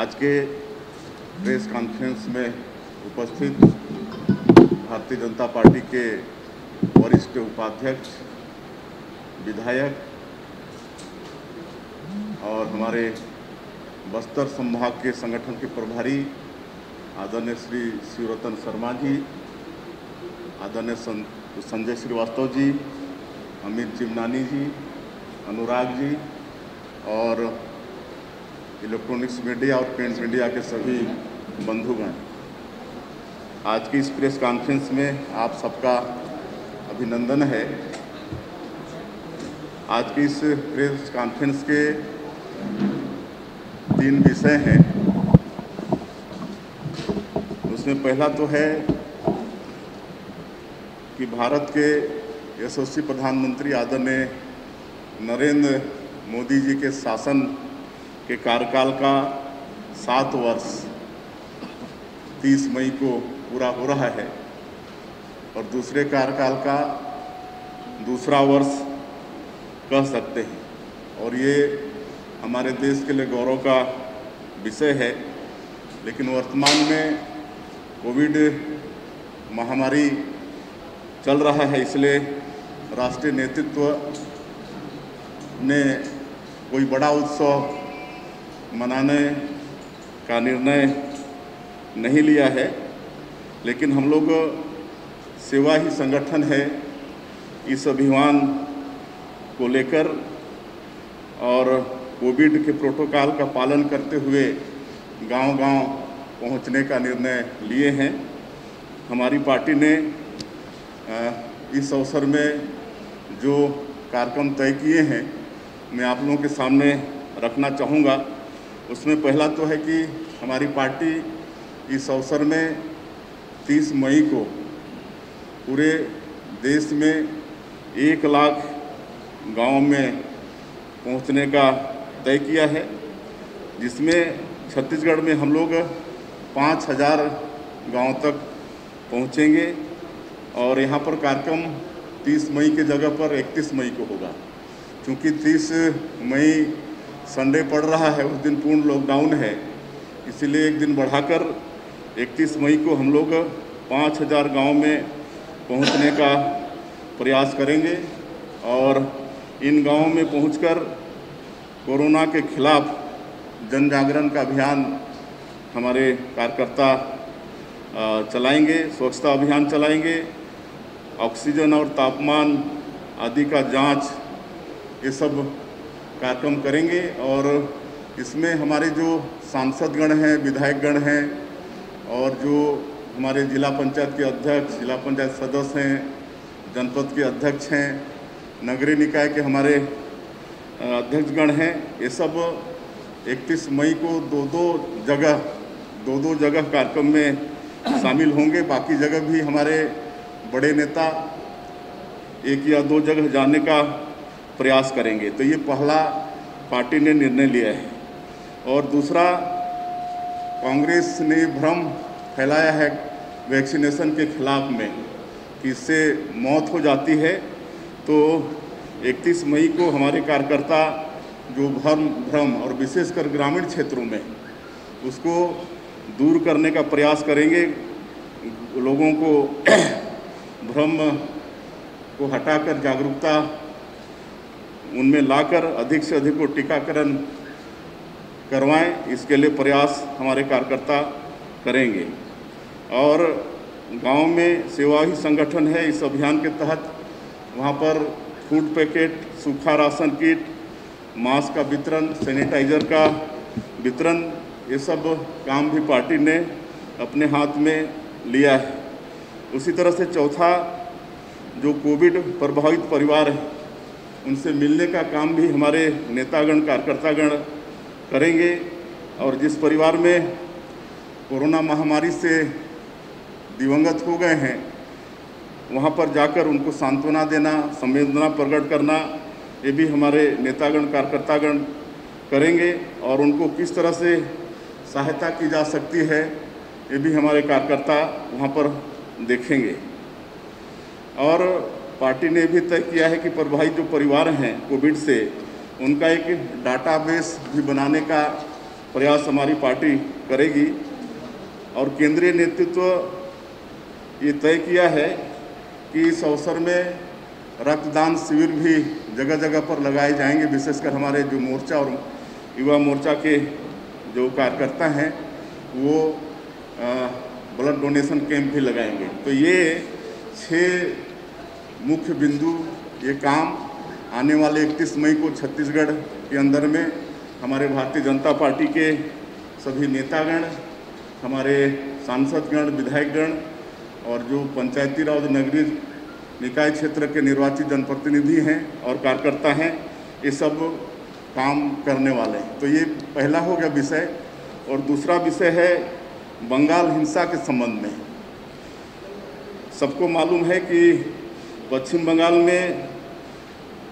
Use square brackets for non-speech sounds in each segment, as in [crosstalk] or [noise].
आज के press conference में उपस्थित भारतीय जनता पार्टी के वरिष्ठ उपाध्यक्ष, विधायक और हमारे बस्तर संभाग के संगठन के प्रभारी आदरणीय श्री शिवरतन शर्मा जी, आदरणीय संजय श्रीवास्तव जी, अमित चिमनानी जी, अनुराग जी और इलेक्ट्रॉनिक्स मीडिया और प्रिंट मीडिया के सभी बंधुगण, आज की इस प्रेस कॉन्फ्रेंस में आप सबका अभिनंदन है। आज की इस प्रेस कॉन्फ्रेंस के तीन विषय हैं। उसमें पहला तो है कि भारत के यशस्वी प्रधानमंत्री आदरणीय नरेंद्र मोदी जी के शासन के कार्यकाल का सात वर्ष 30 मई को पूरा हो रहा है और दूसरे कार्यकाल का दूसरा वर्ष कह सकते हैं। और ये हमारे देश के लिए गौरव का विषय है, लेकिन वर्तमान में कोविड महामारी चल रहा है, इसलिए राष्ट्रीय नेतृत्व ने कोई बड़ा उत्सव मनाने का निर्णय नहीं लिया है, लेकिन हम लोग सेवा ही संगठन है इस अभियान को लेकर और कोविड के प्रोटोकॉल का पालन करते हुए गांव-गांव पहुँचने का निर्णय लिए हैं। हमारी पार्टी ने इस अवसर में जो कार्यक्रम तय किए हैं, मैं आप लोगों के सामने रखना चाहूँगा। उसमें पहला तो है कि हमारी पार्टी इस अवसर में 30 मई को पूरे देश में एक लाख गाँव में पहुँचने का तय किया है, जिसमें छत्तीसगढ़ में हम लोग पाँच हज़ार गाँव तक पहुँचेंगे और यहाँ पर कार्यक्रम 30 मई के जगह पर 31 मई को होगा। क्योंकि 30 मई संडे पड़ रहा है, उस दिन पूर्ण लॉकडाउन है। इसलिए एक दिन बढ़ाकर 31 मई को हम लोग पाँच हज़ार गाँव में पहुँचने का प्रयास करेंगे और इन गाँव में पहुंचकर कोरोना के खिलाफ जन जागरण का अभियान हमारे कार्यकर्ता चलाएँगे, स्वच्छता अभियान चलाएँगे। ऑक्सीजन और तापमान आदि का जाँच, ये सब कार्यक्रम करेंगे और इसमें हमारे जो सांसदगण हैं, विधायकगण हैं और जो हमारे जिला पंचायत के अध्यक्ष, जिला पंचायत सदस्य हैं, जनपद के अध्यक्ष हैं, नगरीय निकाय के हमारे अध्यक्षगण हैं, ये सब 31 मई को दो दो जगह दो दो जगह कार्यक्रम में शामिल होंगे। बाकी जगह भी हमारे बड़े नेता, एक या दो जगह जाने का प्रयास करेंगे। तो ये पहला पार्टी ने निर्णय लिया है। और दूसरा, कांग्रेस ने भ्रम फैलाया है वैक्सीनेशन के खिलाफ में कि इससे मौत हो जाती है। तो 31 मई को हमारे कार्यकर्ता जो भ्रम भ्रम और विशेषकर ग्रामीण क्षेत्रों में उसको दूर करने का प्रयास करेंगे, लोगों को [clears throat] भ्रम को हटाकर जागरूकता उनमें लाकर अधिक से अधिक को टीकाकरण करवाएँ। इसके लिए प्रयास हमारे कार्यकर्ता करेंगे। और गाँव में सेवा ही संगठन है इस अभियान के तहत। वहाँ पर फ़ूड पैकेट, सूखा राशन किट, मास्क का वितरण, सैनिटाइज़र का वितरण, ये सब काम भी पार्टी ने अपने हाथ में लिया है। उसी तरह से चौथा जो कोविड प्रभावित परिवार है उनसे मिलने का काम भी हमारे नेतागण, कार्यकर्तागण करेंगे और जिस परिवार में कोरोना महामारी से दिवंगत हो गए हैं, वहाँ पर जाकर उनको सांत्वना देना, संवेदना प्रकट करना, ये भी हमारे नेतागण, कार्यकर्तागण करेंगे और उनको किस तरह से सहायता की जा सकती है, ये भी हमारे कार्यकर्ता वहाँ पर देखेंगे। और पार्टी ने भी तय किया है कि प्रभावित जो परिवार हैं कोविड से, उनका एक डाटाबेस भी बनाने का प्रयास हमारी पार्टी करेगी। और केंद्रीय नेतृत्व ये तय किया है कि इस अवसर में रक्तदान शिविर भी जगह जगह पर लगाए जाएँगे, विशेषकर हमारे जो मोर्चा और युवा मोर्चा के जो कार्यकर्ता हैं, वो ब्लड डोनेशन कैंप भी लगाएँगे। तो ये छः मुख्य बिंदु ये काम आने वाले 31 मई को छत्तीसगढ़ के अंदर में हमारे भारतीय जनता पार्टी के सभी नेतागण, हमारे सांसदगण, विधायकगण और जो पंचायती राज नगरीय निकाय क्षेत्र के निर्वाचित जनप्रतिनिधि हैं और कार्यकर्ता हैं, ये सब काम करने वाले हैं। तो ये पहला हो गया विषय और दूसरा विषय है बंगाल हिंसा के संबंध में। सबको मालूम है कि पश्चिम बंगाल में,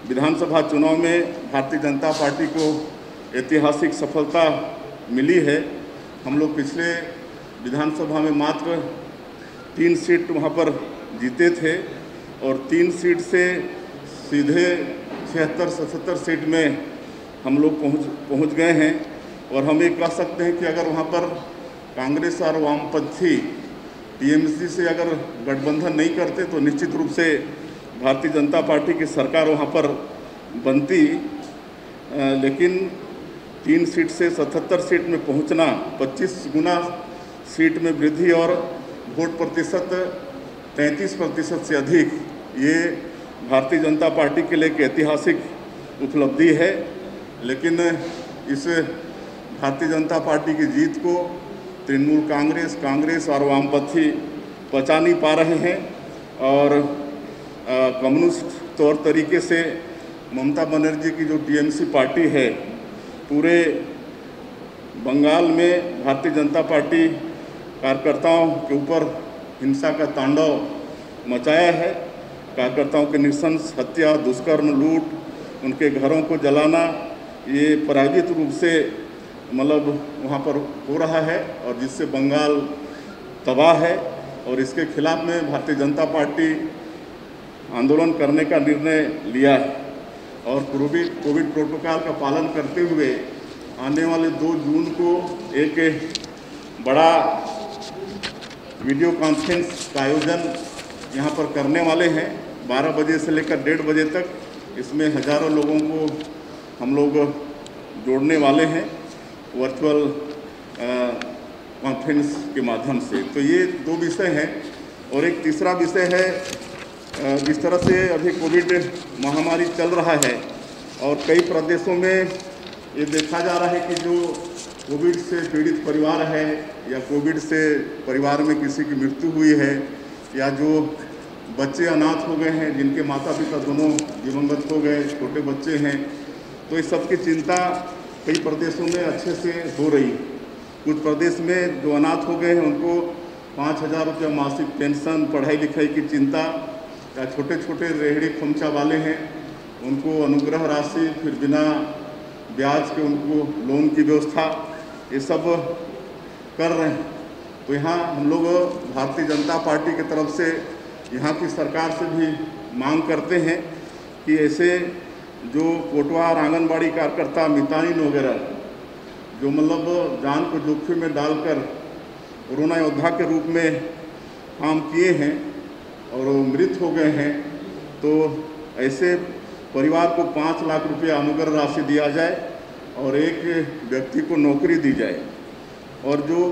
विधानसभा चुनाव में भारतीय जनता पार्टी को ऐतिहासिक सफलता मिली है। हम लोग पिछले विधानसभा में मात्र तीन सीट वहाँ पर जीते थे और तीन सीट से सीधे छिहत्तर, सतहत्तर सीट में हम लोग पहुँच पहुँच गए हैं। और हम ये कह सकते हैं कि अगर वहाँ पर कांग्रेस और वामपंथी, टीएमसी से अगर गठबंधन नहीं करते तो निश्चित रूप से भारतीय जनता पार्टी की सरकार वहाँ पर बनती लेकिन तीन सीट से सतहत्तर सीट में पहुँचना 25 गुना सीट में वृद्धि और वोट प्रतिशत 33 प्रतिशत से अधिक, ये भारतीय जनता पार्टी के लिए एक ऐतिहासिक उपलब्धि है। लेकिन इस भारतीय जनता पार्टी की जीत को तृणमूल कांग्रेस कांग्रेस और वामपंथी पचा नहीं पा रहे हैं और कम्युनिस्ट तौर तरीके से ममता बनर्जी की जो टीएमसी पार्टी है, पूरे बंगाल में भारतीय जनता पार्टी कार्यकर्ताओं के ऊपर हिंसा का तांडव मचाया है। कार्यकर्ताओं के निशंस हत्या, दुष्कर्म, लूट, उनके घरों को जलाना, ये पराजित रूप से मतलब वहाँ पर हो रहा है और जिससे बंगाल तबाह है और इसके खिलाफ में भारतीय जनता पार्टी आंदोलन करने का निर्णय लिया है और कोविड कोविड प्रोटोकॉल का पालन करते हुए आने वाले दो जून को एक बड़ा वीडियो कॉन्फ्रेंस का आयोजन यहाँ पर करने वाले हैं। 12 बजे से लेकर डेढ़ बजे तक इसमें हज़ारों लोगों को हम लोग जोड़ने वाले हैं वर्चुअल कॉन्फ्रेंस के माध्यम से। तो ये दो विषय हैं और एक तीसरा विषय है जिस तरह से अभी कोविड महामारी चल रहा है और कई प्रदेशों में ये देखा जा रहा है कि जो कोविड से पीड़ित परिवार है या कोविड से परिवार में किसी की मृत्यु हुई है या जो बच्चे अनाथ हो गए हैं, जिनके माता पिता दोनों दिवंगत हो गए, छोटे बच्चे हैं तो इस सब की चिंता कई प्रदेशों में अच्छे से हो रही कुछ प्रदेश में जो अनाथ हो गए हैं, उनको पाँच हज़ार रुपया मासिक पेंशन पढ़ाई लिखाई की चिंता या छोटे छोटे रेहड़ी खुमचा वाले हैं, उनको अनुग्रह राशि, फिर बिना ब्याज के उनको लोन की व्यवस्था, ये सब कर रहे हैं। तो यहाँ हम लोग भारतीय जनता पार्टी की तरफ़ से यहाँ की सरकार से भी मांग करते हैं कि ऐसे जो कोटवा और आंगनबाड़ी कार्यकर्ता मिताइन वगैरह, जो मतलब जान को जोखिम में डालकर कोरोना योद्धा के रूप में काम किए हैं और वो मृत हो गए हैं तो ऐसे परिवार को पाँच लाख रुपया अनुग्रह राशि दिया जाए और एक व्यक्ति को नौकरी दी जाए। और जो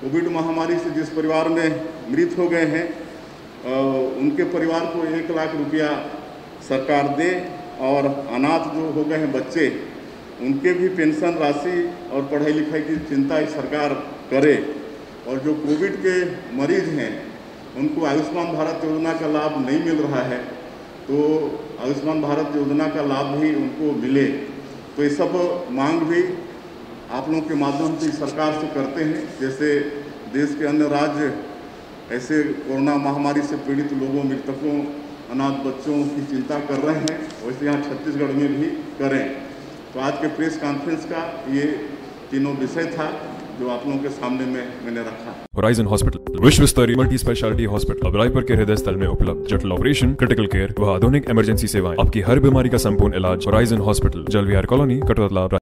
कोविड महामारी से जिस परिवार में मृत हो गए हैं उनके परिवार को एक लाख रुपया सरकार दे और अनाथ जो हो गए हैं बच्चे, उनके भी पेंशन राशि और पढ़ाई लिखाई की चिंता सरकार करे। और जो कोविड के मरीज़ हैं उनको आयुष्मान भारत योजना का लाभ नहीं मिल रहा है तो आयुष्मान भारत योजना का लाभ भी उनको मिले। तो ये सब मांग भी आप लोगों के माध्यम से सरकार से करते हैं। जैसे देश के अन्य राज्य, ऐसे कोरोना महामारी से पीड़ित लोगों, मृतकों, अनाथ बच्चों की चिंता कर रहे हैं, वैसे यहाँ छत्तीसगढ़ में भी करें। तो आज के प्रेस कॉन्फ्रेंस का ये तीनों विषय था। जो आप लोगों के सामने में मैंने रखा। होराइजन हॉस्पिटल विश्व स्तरीय मल्टी स्पेशलिटी हॉस्पिटल अब रायपुर के हृदय स्थल में उपलब्ध जटिल ऑपरेशन क्रिटिकल केयर व आधुनिक इमरजेंसी सेवाएँ, आपकी हर बीमारी का संपूर्ण इलाज horizon hospital Jalvihar colony Katotala